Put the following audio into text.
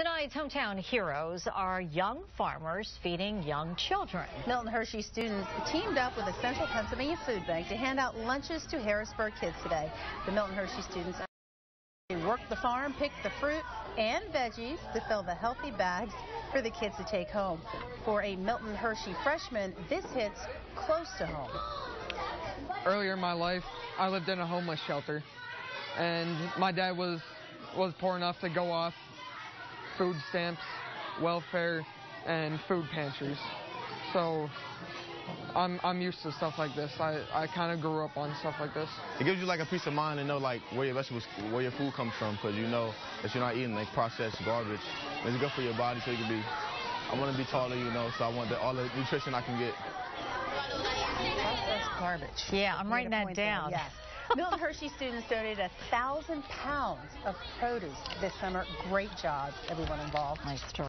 Tonight's hometown heroes are young farmers feeding young children. Milton Hershey students teamed up with the Central Pennsylvania Food Bank to hand out lunches to Harrisburg kids today. The Milton Hershey students worked the farm, picked the fruit and veggies to fill the healthy bags for the kids to take home. For a Milton Hershey freshman, this hits close to home. Earlier in my life, I lived in a homeless shelter, and my dad was was poor enough to go off food stamps, welfare, and food pantries. So I'm, I'm used to stuff like this. I, I kind of grew up on stuff like this. It gives you like a peace of mind to know like where your vegetables, where your food comes from, because you know that you're not eating like processed garbage. It's good for your body, so you can be. I want to be taller, you know, so I want the, all the nutrition I can get. Processed garbage. Yeah, I'm writing that down. Yes. Milton Hershey students donated a thousand pounds of produce this summer. Great job, everyone involved. Nice story.